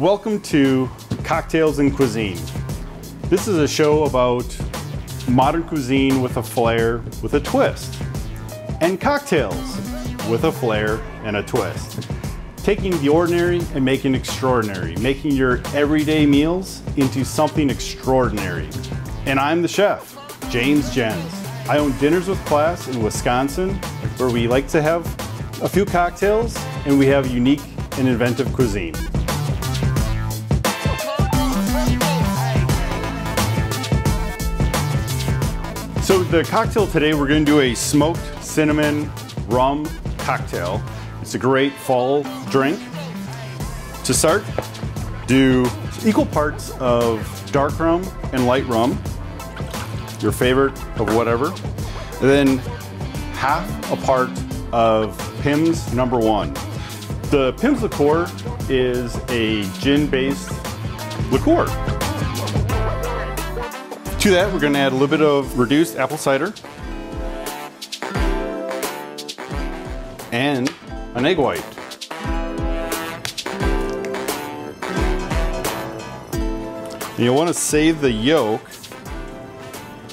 Welcome to Cocktails and Cuisine. This is a show about modern cuisine with a flair, with a twist, and cocktails with a flair and a twist. Taking the ordinary and making extraordinary, making your everyday meals into something extraordinary. And I'm the chef, James Jens. I own Dinners with Class in Wisconsin, where we like to have a few cocktails and we have unique and inventive cuisine. So the cocktail today, we're gonna do a smoked cinnamon rum cocktail. It's a great fall drink. To start, do equal parts of dark rum and light rum, your favorite of whatever. And then half a part of Pimm's number one. The Pimm's liqueur is a gin-based liqueur. To that, we're gonna add a little bit of reduced apple cider and an egg white. And you'll wanna save the yolk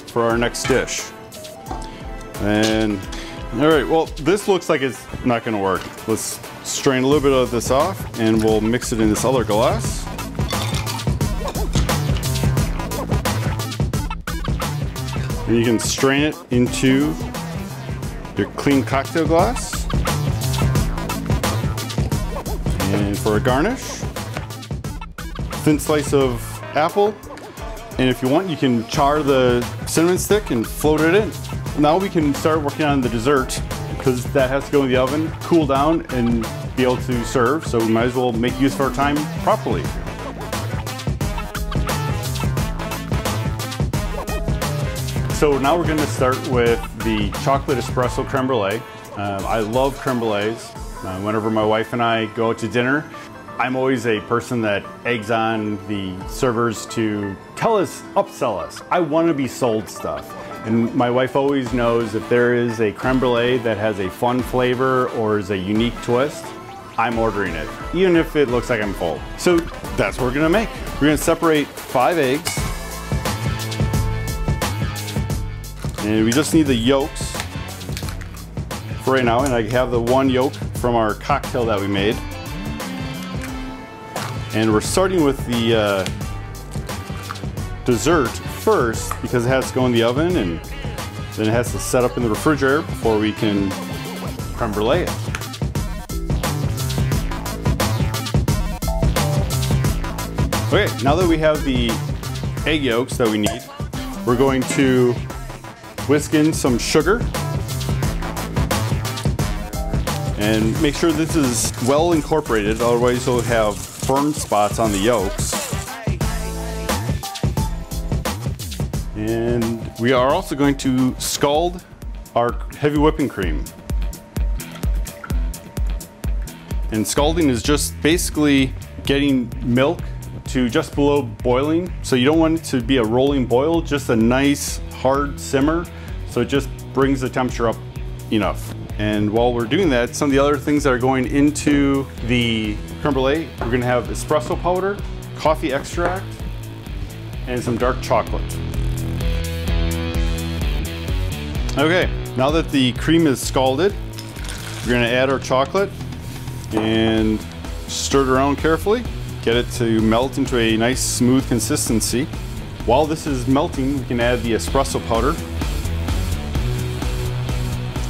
for our next dish. And, all right, well, this looks like it's not gonna work. Let's strain a little bit of this off and we'll mix it in this other glass. And you can strain it into your clean cocktail glass. And for a garnish, thin slice of apple. And if you want, you can char the cinnamon stick and float it in. Now we can start working on the dessert because that has to go in the oven, cool down, and be able to serve. So we might as well make use of our time properly. So now we're gonna start with the chocolate espresso creme brulee. Um, I love creme brulees. Uh, whenever my wife and I go out to dinner, I'm always a person that eggs on the servers to tell us, upsell us. I wanna be sold stuff. And my wife always knows if there is a creme brulee that has a fun flavor or is a unique twist, I'm ordering it, even if it looks like I'm full. So that's what we're gonna make. We're gonna separate five eggs. And we just need the yolks for right now. And I have the one yolk from our cocktail that we made. And we're starting with the uh, dessert first because it has to go in the oven and then it has to set up in the refrigerator before we can creme brulee it. Okay, now that we have the egg yolks that we need, we're going to whisk in some sugar. And make sure this is well incorporated, otherwise you'll have firm spots on the yolks. And we are also going to scald our heavy whipping cream. And scalding is just basically getting milk to just below boiling. So you don't want it to be a rolling boil, just a nice hard simmer. So it just brings the temperature up enough. And while we're doing that, some of the other things that are going into the creme brulee, we're gonna have espresso powder, coffee extract, and some dark chocolate. Okay, now that the cream is scalded, we're gonna add our chocolate and stir it around carefully. Get it to melt into a nice smooth consistency. While this is melting, we can add the espresso powder.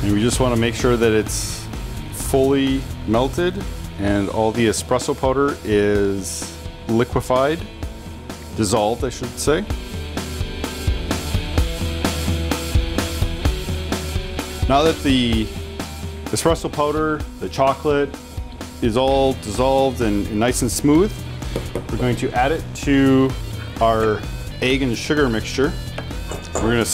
And we just want to make sure that it's fully melted and all the espresso powder is liquefied, dissolved I should say. Now that the espresso powder, the chocolate is all dissolved and, nice and smooth, we're going to add it to our egg and sugar mixture. We're gonna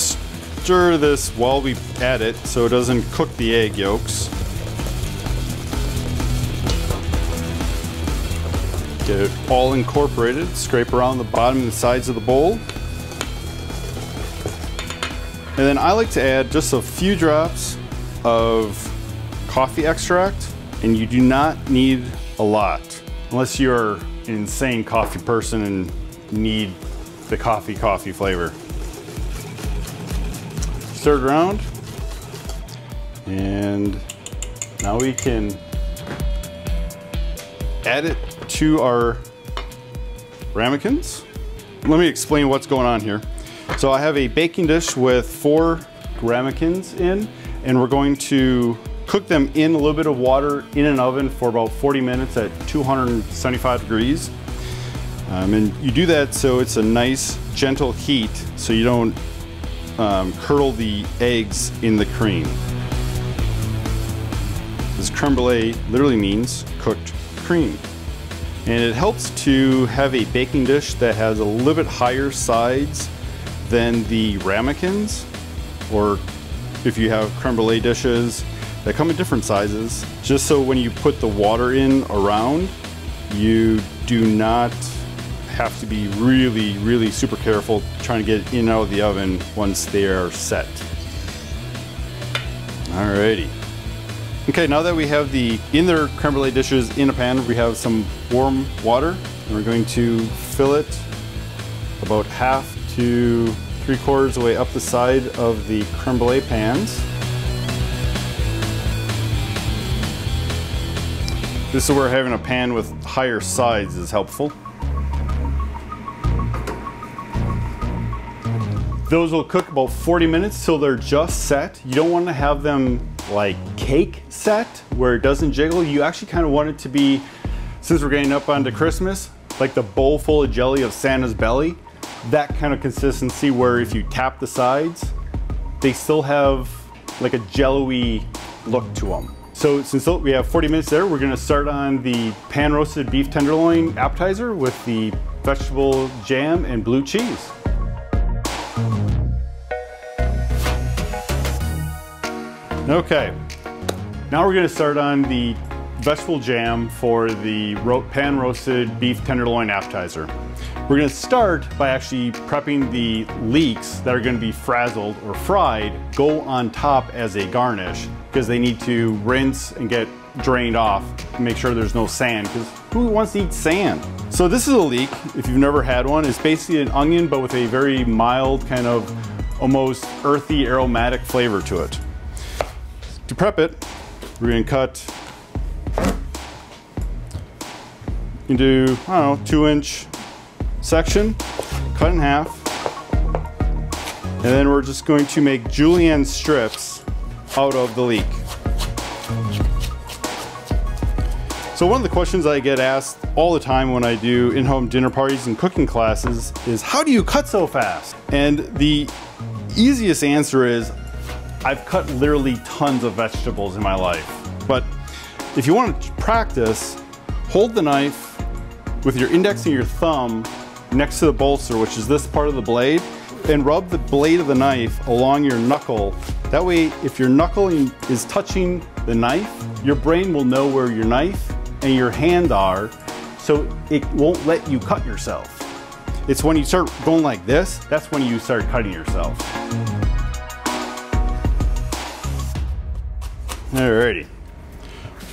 stir this while we add it so it doesn't cook the egg yolks. Get it all incorporated, scrape around the bottom and the sides of the bowl. And then I like to add just a few drops of coffee extract, and you do not need a lot unless you're an insane coffee person and need the coffee coffee flavor. Stir round. and now we can add it to our ramekins. Let me explain what's going on here. So I have a baking dish with four ramekins in, and we're going to cook them in a little bit of water in an oven for about 40 minutes at 275 degrees. Um, and you do that so it's a nice gentle heat so you don't um, curdle the eggs in the cream. This creme brulee literally means cooked cream. And it helps to have a baking dish that has a little bit higher sides than the ramekins, or if you have creme brulee dishes that come in different sizes, just so when you put the water in around, you do not have to be really, really super careful trying to get it in and out of the oven once they are set. Alrighty. Okay, now that we have the in their creme brulee dishes in a pan, we have some warm water, and we're going to fill it about half to three quarters of the way up the side of the creme brulee pans. This is where having a pan with higher sides is helpful. Those will cook about 40 minutes till they're just set. You don't want to have them like cake set where it doesn't jiggle. You actually kind of want it to be, since we're getting up onto Christmas, like the bowl full of jelly of Santa's belly. That kind of consistency where if you tap the sides, they still have like a jello-y look to them. So since we have 40 minutes there, we're gonna start on the pan roasted beef tenderloin appetizer with the vegetable jam and blue cheese. Okay, now we're gonna start on the vegetable jam for the pan roasted beef tenderloin appetizer. We're gonna start by actually prepping the leeks that are gonna be frazzled or fried go on top as a garnish because they need to rinse and get drained off to make sure there's no sand because who wants to eat sand? So this is a leek, if you've never had one. It's basically an onion but with a very mild kind of almost earthy aromatic flavor to it. To prep it, we're gonna cut into, I don't know, two inch section, cut in half. And then we're just going to make julienne strips out of the leek. So one of the questions I get asked all the time when I do in-home dinner parties and cooking classes is, how do you cut so fast? And the easiest answer is, I've cut literally tons of vegetables in my life. But if you want to practice, hold the knife with your index and your thumb next to the bolster, which is this part of the blade, and rub the blade of the knife along your knuckle. That way, if your knuckle is touching the knife, your brain will know where your knife and your hand are, so it won't let you cut yourself. It's when you start going like this, that's when you start cutting yourself. Alrighty.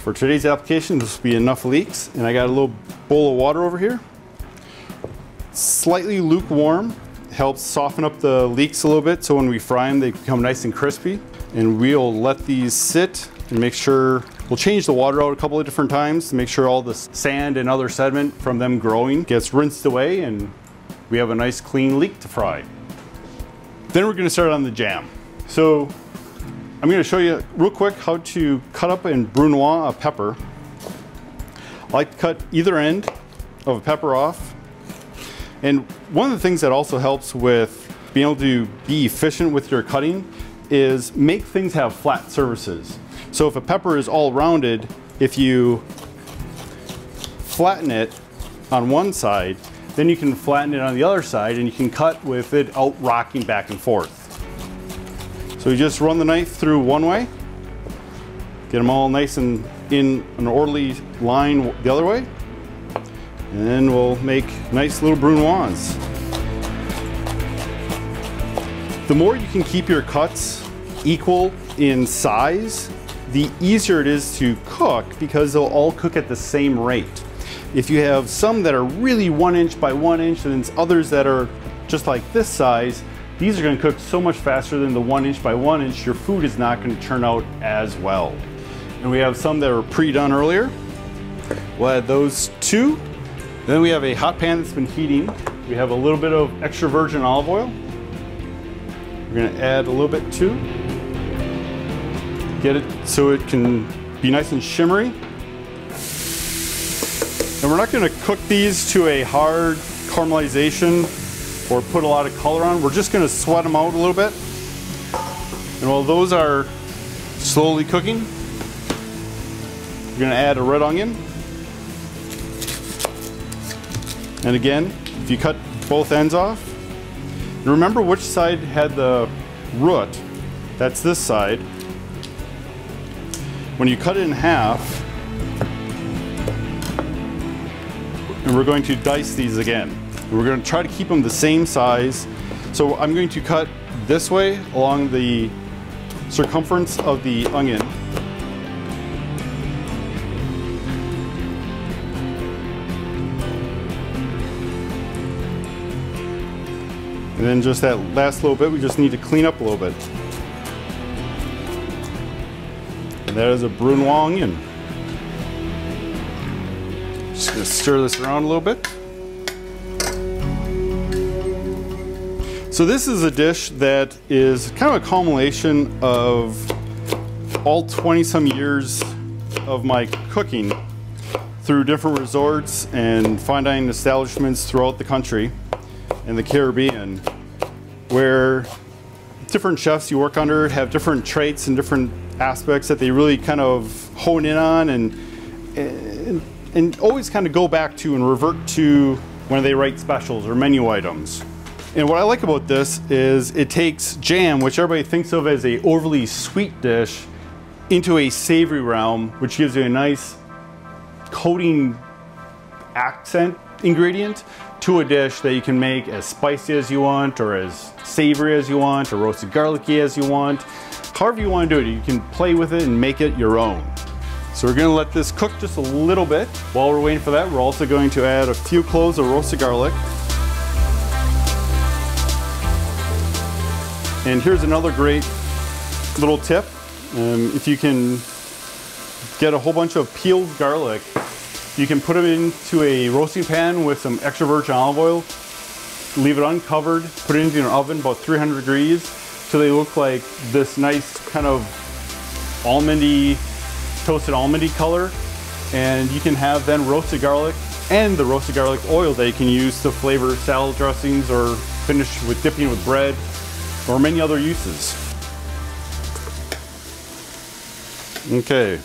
For today's application, this will be enough leeks, and I got a little bowl of water over here. Slightly lukewarm, helps soften up the leeks a little bit so when we fry them they become nice and crispy. And we'll let these sit and make sure, we'll change the water out a couple of different times to make sure all the sand and other sediment from them growing gets rinsed away and we have a nice clean leek to fry. Then we're gonna start on the jam. So I'm going to show you real quick how to cut up in brunoise a pepper. I like to cut either end of a pepper off. And one of the things that also helps with being able to be efficient with your cutting is make things have flat surfaces. So if a pepper is all rounded, if you flatten it on one side, then you can flatten it on the other side and you can cut with it out rocking back and forth. So you just run the knife through one way, get them all nice and in an orderly line the other way, and then we'll make nice little brunoise. The more you can keep your cuts equal in size, the easier it is to cook because they'll all cook at the same rate. If you have some that are really one inch by one inch and then others that are just like this size, these are gonna cook so much faster than the one inch by one inch, your food is not gonna turn out as well. And we have some that were pre-done earlier. We'll add those two. Then we have a hot pan that's been heating. We have a little bit of extra virgin olive oil. We're gonna add a little bit too. Get it so it can be nice and shimmery. And we're not gonna cook these to a hard caramelization or put a lot of color on. We're just gonna sweat them out a little bit. And while those are slowly cooking, we're gonna add a red onion. And again, if you cut both ends off, and remember which side had the root, that's this side. When you cut it in half, and we're going to dice these again. We're going to try to keep them the same size. So I'm going to cut this way along the circumference of the onion. And then just that last little bit, we just need to clean up a little bit. And that is a Brunoise onion. Just gonna stir this around a little bit. So this is a dish that is kind of a culmination of all 20 some years of my cooking through different resorts and fine dining establishments throughout the country and the Caribbean where different chefs you work under have different traits and different aspects that they really kind of hone in on and, and and always kind of go back to and revert to when they write specials or menu items. And what I like about this is it takes jam, which everybody thinks of as a overly sweet dish, into a savory realm, which gives you a nice coating accent ingredient to a dish that you can make as spicy as you want or as savory as you want or roasted garlicky as you want. However you want to do it, you can play with it and make it your own. So we're gonna let this cook just a little bit. While we're waiting for that, we're also going to add a few cloves of roasted garlic. And here's another great little tip. Um, if you can get a whole bunch of peeled garlic, you can put them into a roasting pan with some extra virgin olive oil, leave it uncovered, put it into an oven about 300 degrees so they look like this nice kind of almondy toasted almondy color. And you can have then roasted garlic and the roasted garlic oil that you can use to flavor salad dressings or finish with dipping with bread or many other uses. Okay,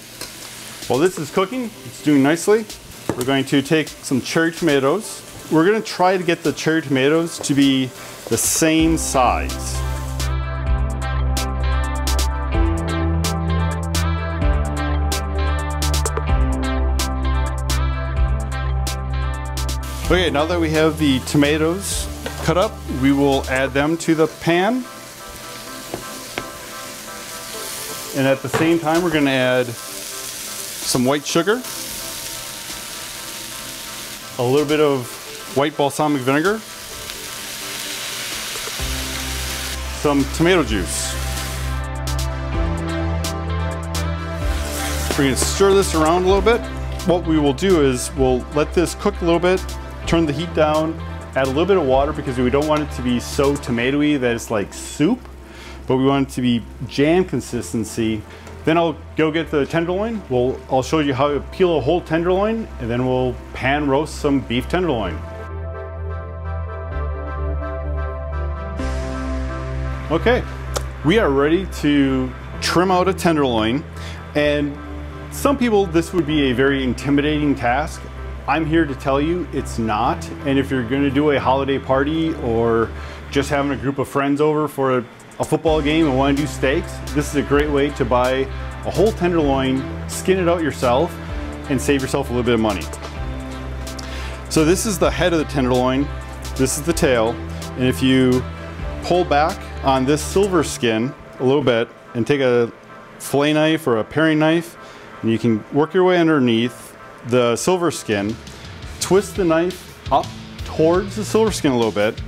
while this is cooking, it's doing nicely. We're going to take some cherry tomatoes. We're gonna try to get the cherry tomatoes to be the same size. Okay, now that we have the tomatoes cut up, we will add them to the pan. And at the same time, we're gonna add some white sugar, a little bit of white balsamic vinegar, some tomato juice. We're gonna stir this around a little bit. What we will do is we'll let this cook a little bit turn the heat down, add a little bit of water because we don't want it to be so tomatoey that it's like soup, but we want it to be jam consistency. Then I'll go get the tenderloin. We'll, I'll show you how to peel a whole tenderloin and then we'll pan roast some beef tenderloin. Okay, we are ready to trim out a tenderloin and some people this would be a very intimidating task. I'm here to tell you it's not. And if you're gonna do a holiday party or just having a group of friends over for a, a football game and wanna do steaks, this is a great way to buy a whole tenderloin, skin it out yourself, and save yourself a little bit of money. So this is the head of the tenderloin, this is the tail, and if you pull back on this silver skin a little bit and take a fillet knife or a paring knife, and you can work your way underneath the silver skin, twist the knife up towards the silver skin a little bit,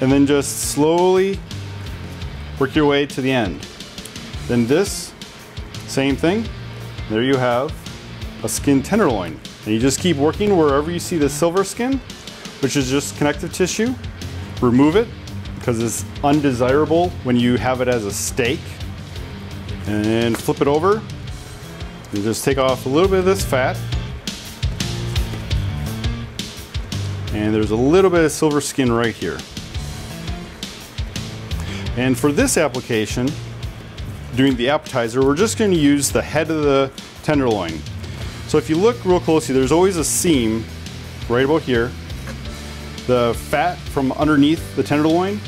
and then just slowly work your way to the end. Then this, same thing. There you have a skin tenderloin. And you just keep working wherever you see the silver skin, which is just connective tissue. Remove it because it's undesirable when you have it as a steak. And flip it over and just take off a little bit of this fat. And there's a little bit of silver skin right here. And for this application, doing the appetizer, we're just going to use the head of the tenderloin. So if you look real closely, there's always a seam right about here. The fat from underneath the tenderloin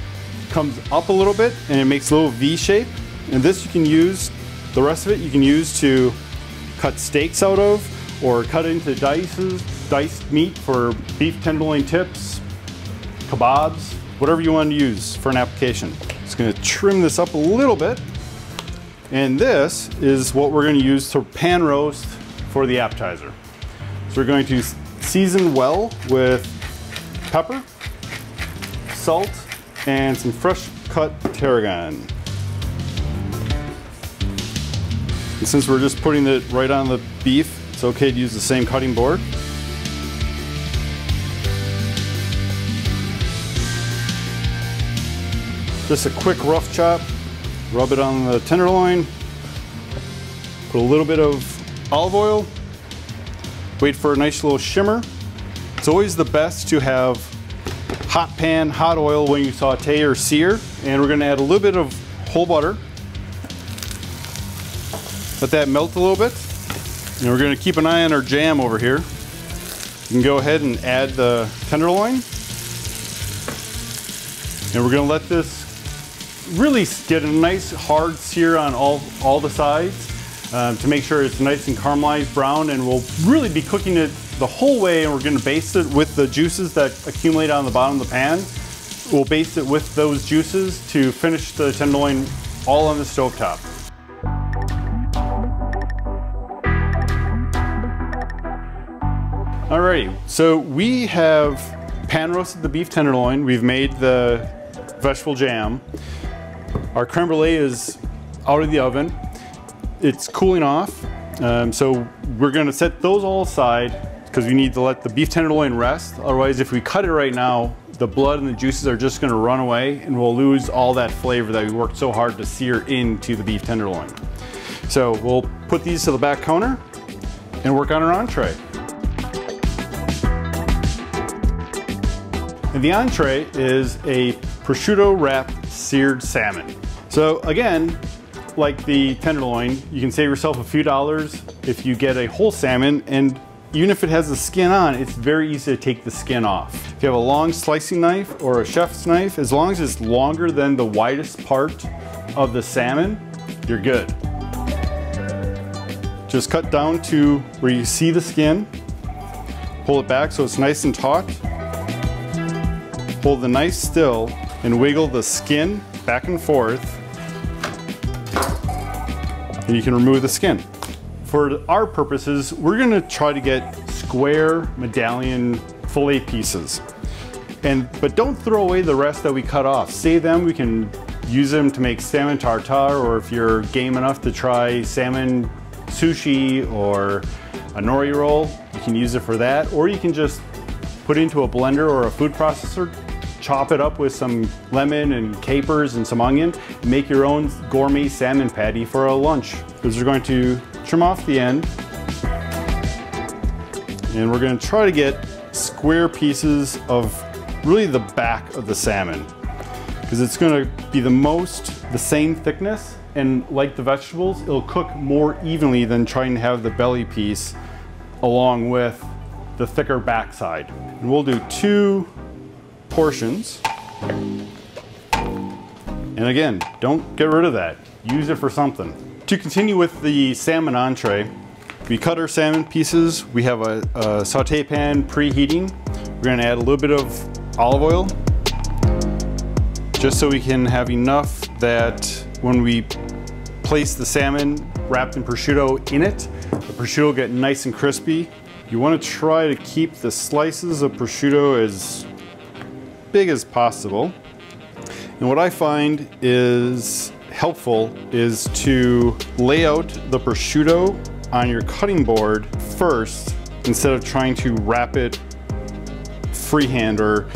comes up a little bit and it makes a little V shape. And this you can use, the rest of it you can use to cut steaks out of or cut into dices, diced meat for beef tenderloin tips, kebabs, whatever you want to use for an application. Just gonna trim this up a little bit. And this is what we're gonna use to pan roast for the appetizer. So we're going to season well with pepper, salt, and some fresh cut tarragon. And since we're just putting it right on the beef, it's okay to use the same cutting board. Just a quick rough chop, rub it on the tenderloin, put a little bit of olive oil, wait for a nice little shimmer. It's always the best to have hot pan, hot oil when you saute or sear, and we're gonna add a little bit of whole butter. Let that melt a little bit. And we're gonna keep an eye on our jam over here. You can go ahead and add the tenderloin. And we're gonna let this really get a nice hard sear on all, all the sides um, to make sure it's nice and caramelized brown and we'll really be cooking it the whole way and we're gonna baste it with the juices that accumulate on the bottom of the pan. We'll baste it with those juices to finish the tenderloin all on the stove top. Alrighty, so we have pan roasted the beef tenderloin. We've made the vegetable jam. Our creme brulee is out of the oven. It's cooling off. Um, so we're gonna set those all aside because we need to let the beef tenderloin rest. Otherwise, if we cut it right now, the blood and the juices are just gonna run away and we'll lose all that flavor that we worked so hard to sear into the beef tenderloin. So we'll put these to the back counter and work on our entree. And the entree is a prosciutto wrapped seared salmon. So again, like the tenderloin, you can save yourself a few dollars if you get a whole salmon and even if it has the skin on, it's very easy to take the skin off. If you have a long slicing knife or a chef's knife, as long as it's longer than the widest part of the salmon, you're good. Just cut down to where you see the skin, pull it back so it's nice and taut, hold the knife still and wiggle the skin back and forth and you can remove the skin. For our purposes, we're gonna try to get square medallion fillet pieces. And, but don't throw away the rest that we cut off. Save them, we can use them to make salmon tartare, or if you're game enough to try salmon sushi or a nori roll, you can use it for that, or you can just put it into a blender or a food processor, chop it up with some lemon and capers and some onion, make your own gourmet salmon patty for a lunch. Because we're going to trim off the end, and we're going to try to get square pieces of really the back of the salmon because it's going to be the most the same thickness. And like the vegetables it'll cook more evenly than trying to have the belly piece along with the thicker backside. And we'll do two portions and again don't get rid of that use it for something to continue with the salmon entree we cut our salmon pieces. We have a, a saute pan preheating. We're gonna add a little bit of olive oil just so we can have enough that when we place the salmon wrapped in prosciutto in it, the prosciutto will get nice and crispy You want to try to keep the slices of prosciutto as big as possible. And what I find is helpful is to lay out the prosciutto on your cutting board first instead of trying to wrap it freehand or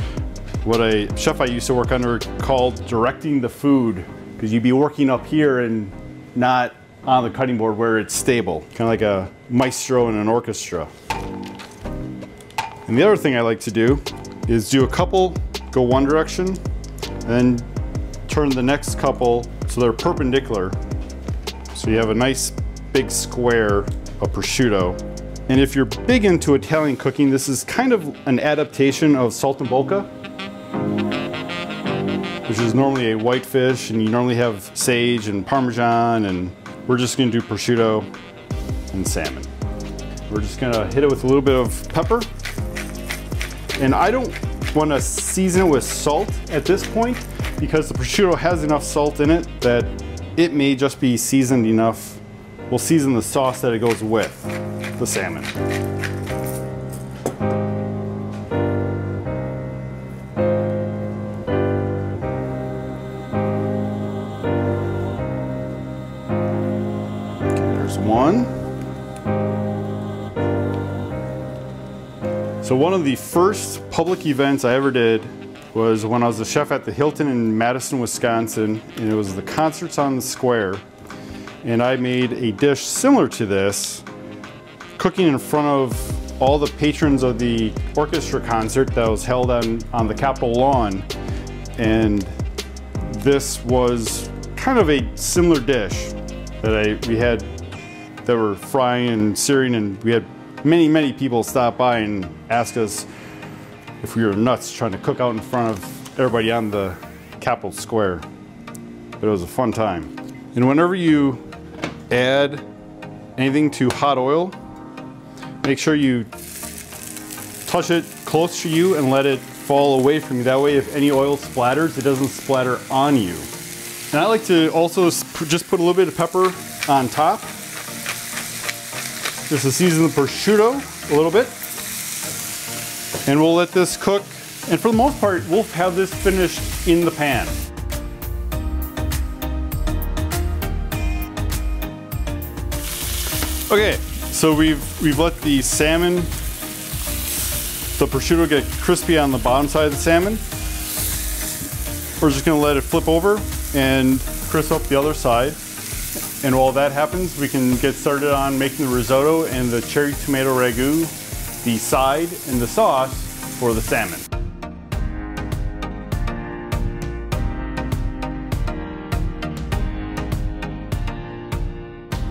what a chef I used to work under called directing the food because you'd be working up here and not on the cutting board where it's stable, kind of like a maestro in an orchestra. And the other thing I like to do is do a couple, go one direction, and then turn the next couple so they're perpendicular. So you have a nice big square of prosciutto. And if you're big into Italian cooking, this is kind of an adaptation of saltimbocca, which is normally a white fish, and you normally have sage and parmesan, and we're just gonna do prosciutto and salmon. We're just gonna hit it with a little bit of pepper. And I don't wanna season it with salt at this point because the prosciutto has enough salt in it that it may just be seasoned enough We'll season the sauce that it goes with the salmon. So one of the first public events I ever did was when I was a chef at the Hilton in Madison, Wisconsin, and it was the Concerts on the Square and I made a dish similar to this, cooking in front of all the patrons of the orchestra concert that was held on, on the Capitol lawn. And this was kind of a similar dish that I we had that were frying and searing and we had many, many people stop by and ask us if we were nuts trying to cook out in front of everybody on the Capitol Square. But it was a fun time. And whenever you add anything to hot oil, make sure you touch it close to you and let it fall away from you. That way if any oil splatters, it doesn't splatter on you. And I like to also just put a little bit of pepper on top. Just to season the prosciutto a little bit. And we'll let this cook. And for the most part, we'll have this finished in the pan. Okay, so we've we've let the salmon, the prosciutto get crispy on the bottom side of the salmon. We're just gonna let it flip over and crisp up the other side. And while that happens, we can get started on making the risotto and the cherry tomato ragu, the side and the sauce for the salmon.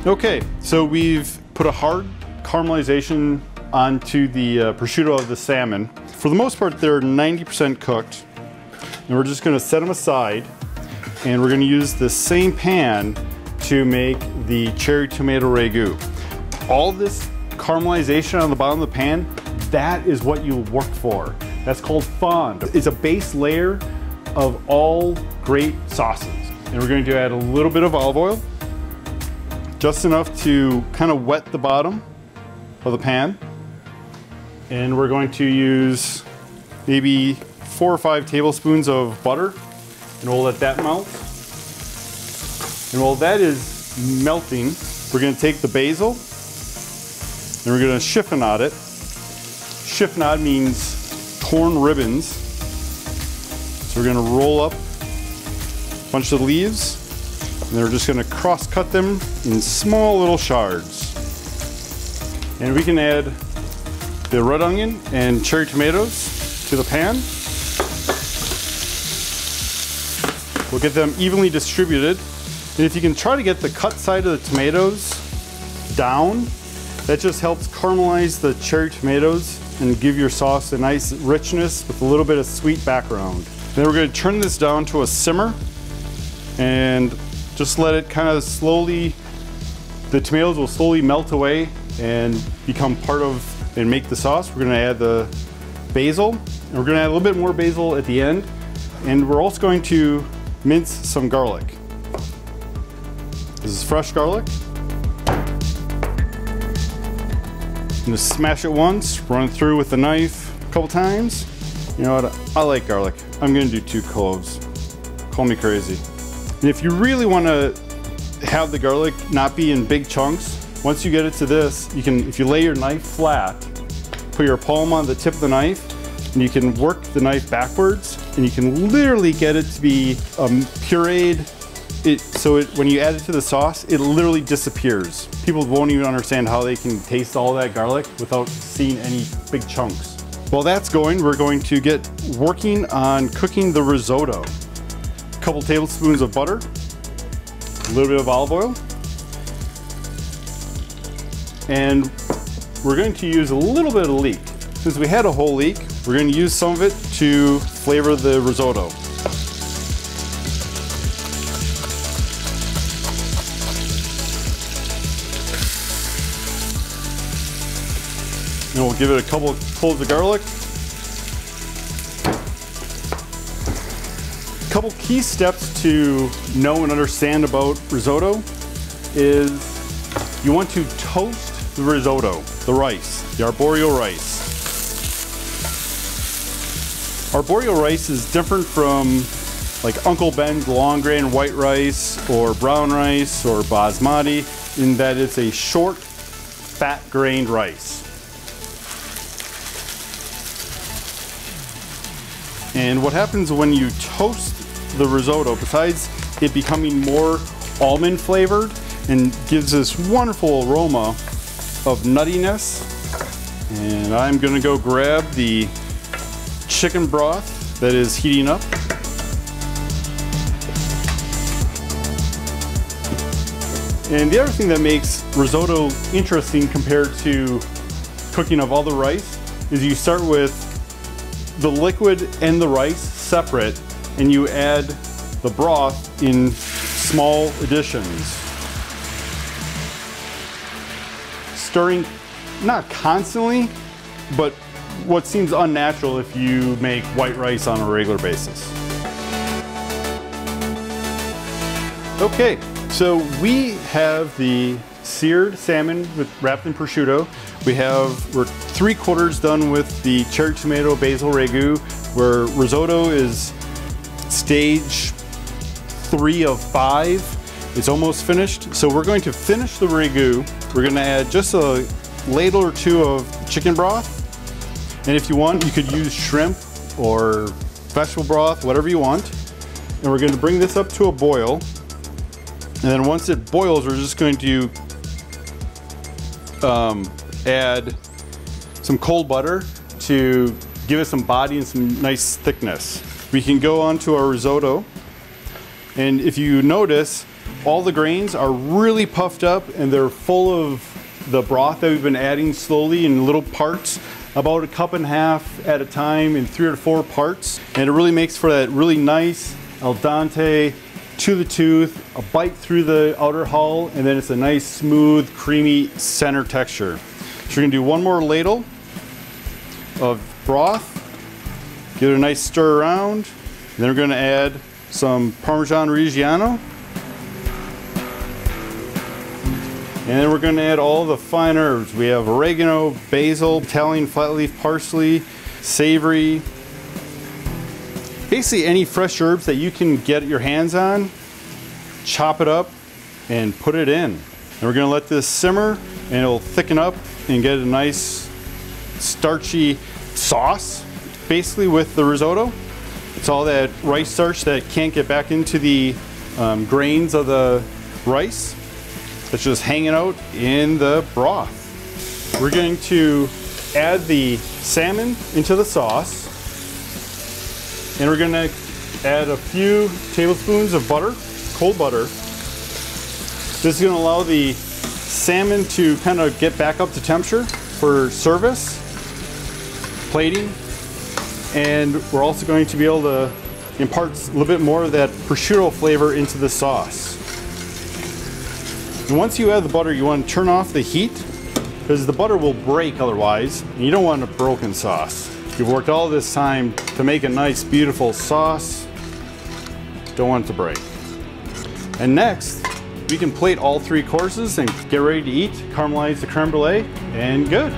Okay, so we've put a hard caramelization onto the uh, prosciutto of the salmon. For the most part, they're 90% cooked. And we're just gonna set them aside and we're gonna use the same pan to make the cherry tomato ragu. All this caramelization on the bottom of the pan, that is what you work for. That's called fond. It's a base layer of all great sauces. And we're going to add a little bit of olive oil, just enough to kind of wet the bottom of the pan. And we're going to use maybe four or five tablespoons of butter and we'll let that melt. And while that is melting, we're gonna take the basil and we're gonna chiffonade it. Chiffonade means torn ribbons. So we're gonna roll up a bunch of leaves and then we're just gonna cross cut them in small little shards. And we can add the red onion and cherry tomatoes to the pan. We'll get them evenly distributed. And if you can try to get the cut side of the tomatoes down, that just helps caramelize the cherry tomatoes and give your sauce a nice richness with a little bit of sweet background. Then we're gonna turn this down to a simmer and just let it kind of slowly, the tomatoes will slowly melt away and become part of and make the sauce. We're gonna add the basil, and we're gonna add a little bit more basil at the end. And we're also going to mince some garlic. This is fresh garlic. I'm gonna smash it once, run it through with the knife a couple times. You know what, I like garlic. I'm gonna do two cloves. Call me crazy. And if you really wanna have the garlic not be in big chunks, once you get it to this, you can, if you lay your knife flat, put your palm on the tip of the knife, and you can work the knife backwards, and you can literally get it to be um, pureed. So it, when you add it to the sauce, it literally disappears. People won't even understand how they can taste all that garlic without seeing any big chunks. While that's going, we're going to get working on cooking the risotto. A couple tablespoons of butter, a little bit of olive oil, and we're going to use a little bit of leek. Since we had a whole leek, we're going to use some of it to flavor the risotto. And we'll give it a couple of cloves of garlic. A couple key steps to know and understand about risotto is you want to toast the risotto, the rice, the arborio rice. Arborio rice is different from like Uncle Ben's long grain white rice or brown rice or basmati in that it's a short, fat grained rice. And what happens when you toast the risotto, besides it becoming more almond flavored and gives this wonderful aroma of nuttiness. And I'm gonna go grab the chicken broth that is heating up. And the other thing that makes risotto interesting compared to cooking of other rice is you start with the liquid and the rice separate and you add the broth in small additions. Stirring not constantly, but what seems unnatural if you make white rice on a regular basis. Okay, so we have the seared salmon with wrapped in prosciutto. We have, we're three quarters done with the cherry tomato basil ragu, where risotto is stage three of five. It's almost finished. So we're going to finish the ragu. We're gonna add just a ladle or two of chicken broth. And if you want, you could use shrimp or vegetable broth, whatever you want. And we're gonna bring this up to a boil. And then once it boils, we're just going to um, add some cold butter to give it some body and some nice thickness. We can go on to our risotto. And if you notice, all the grains are really puffed up and they're full of the broth that we've been adding slowly in little parts, about a cup and a half at a time in three or four parts. And it really makes for that really nice al dente, to the tooth, a bite through the outer hull, and then it's a nice, smooth, creamy center texture. So we're gonna do one more ladle of broth, give it a nice stir around, then we're gonna add some Parmesan Reggiano, and then we're gonna add all the fine herbs. We have oregano, basil, Italian flat leaf parsley, savory, basically any fresh herbs that you can get your hands on, chop it up and put it in. And we're gonna let this simmer and it'll thicken up and get a nice starchy sauce, basically with the risotto. It's all that rice starch that can't get back into the um, grains of the rice. That's just hanging out in the broth. We're going to add the salmon into the sauce and we're gonna add a few tablespoons of butter, cold butter. This is gonna allow the salmon to kind of get back up to temperature for service, plating, and we're also going to be able to impart a little bit more of that prosciutto flavor into the sauce. And once you add the butter, you want to turn off the heat because the butter will break otherwise, and you don't want a broken sauce. You've worked all this time to make a nice, beautiful sauce. Don't want it to break. And next, we can plate all three courses and get ready to eat, caramelize the creme brulee, and good.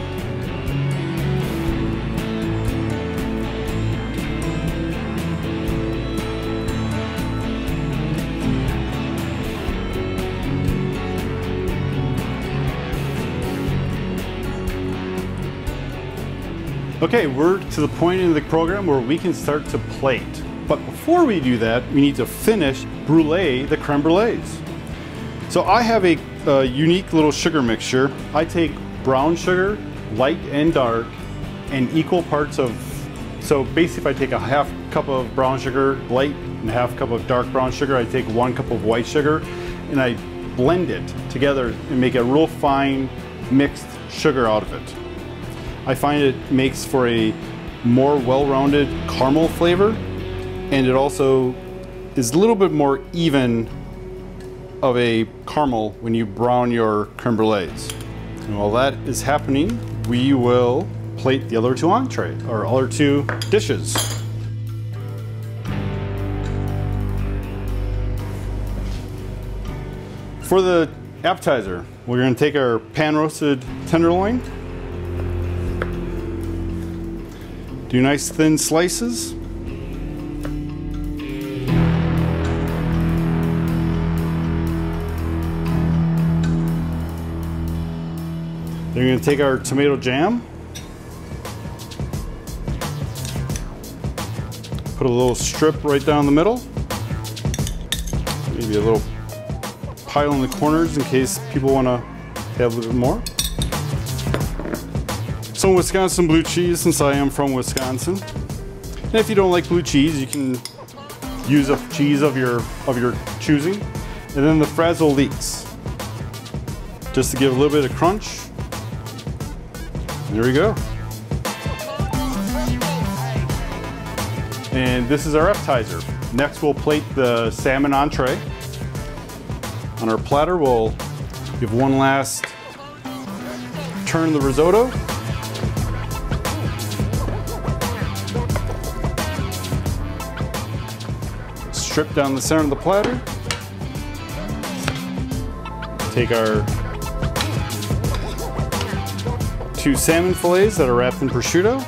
Okay, we're to the point in the program where we can start to plate. But before we do that, we need to finish brulee the creme brulees. So I have a, a unique little sugar mixture. I take brown sugar, light and dark, and equal parts of, so basically if I take a half cup of brown sugar, light, and a half cup of dark brown sugar, I take one cup of white sugar, and I blend it together and make a real fine mixed sugar out of it. I find it makes for a more well-rounded caramel flavor and it also is a little bit more even of a caramel when you brown your creme brulees. And while that is happening, we will plate the other two entree, or other two dishes. For the appetizer, we're gonna take our pan roasted tenderloin Do nice thin slices. Then we're to take our tomato jam. Put a little strip right down the middle. Maybe a little pile in the corners in case people want to have a little bit more some Wisconsin blue cheese since I am from Wisconsin. And if you don't like blue cheese, you can use a cheese of your of your choosing. And then the frazzle leeks. Just to give a little bit of crunch. There we go. And this is our appetizer. Next we'll plate the salmon entree. On our platter we'll give one last turn the risotto strip down the center of the platter. Take our two salmon fillets that are wrapped in prosciutto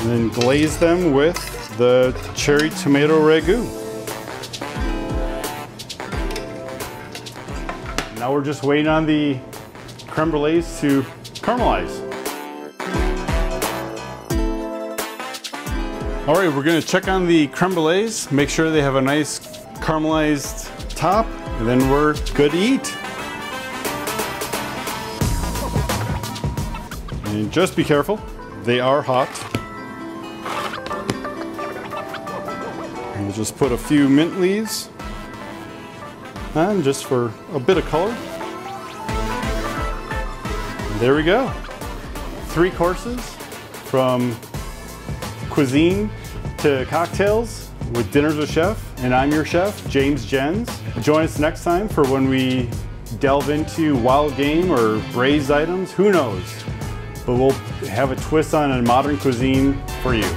and then glaze them with the cherry tomato ragu. Now we're just waiting on the creme brulees to caramelize. All right, we're gonna check on the creme brulees, make sure they have a nice caramelized top, and then we're good to eat. And just be careful, they are hot. And we'll just put a few mint leaves, and just for a bit of color. And there we go. Three courses from cuisine to cocktails with Dinners with Chef. And I'm your chef, James Jens. Join us next time for when we delve into wild game or braised items. Who knows? But we'll have a twist on a modern cuisine for you.